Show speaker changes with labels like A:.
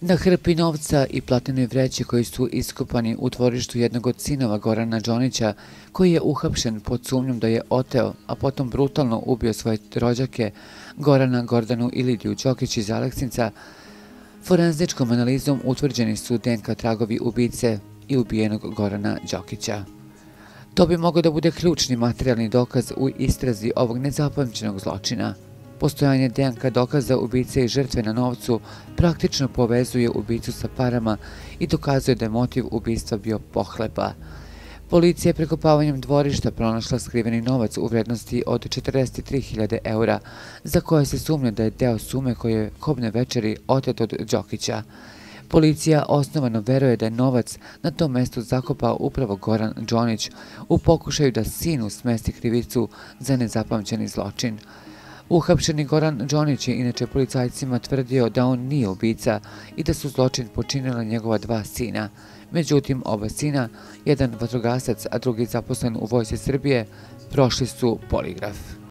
A: Na hrpi novca i platinoj vreći koji su iskopani u tvorištu jednog od sinova Gorana Đonića, koji je uhapšen pod sumnjom da je oteo, a potom brutalno ubio svoje rođake Gorana, Gordanu i Lidiju Đokić iz Aleksinca, forenzičkom analizom utvrđeni su DNK tragovi ubice i ubijenog Gorana Đokića. To bi mogo da bude ključni materijalni dokaz u istrazi ovog nezapamćenog zločina. Postojanje DNK dokaza ubice i žrtve na novcu praktično povezuje ubicu sa parama i dokazuje da je motiv ubistva bio pohlepa. Policija je prekopavanjem dvorišta pronašla skriveni novac u vrednosti od 43.000 eura, za koje se sumnja da je deo sume koje je kobne večeri otet od Đokića. Policija osnovano veruje da je novac na tom mestu zakopao upravo Goran Đonić u pokušaju da sinu smesti krivicu za nezapamćeni zločin. Uhapšeni Goran Đonić je inače policajcima tvrdio da on nije ubica i da su zločin počinila njegova dva sina. Međutim, oba sina, jedan vatrogasac, a drugi zaposlen u Vojse Srbije, prošli su poligraf.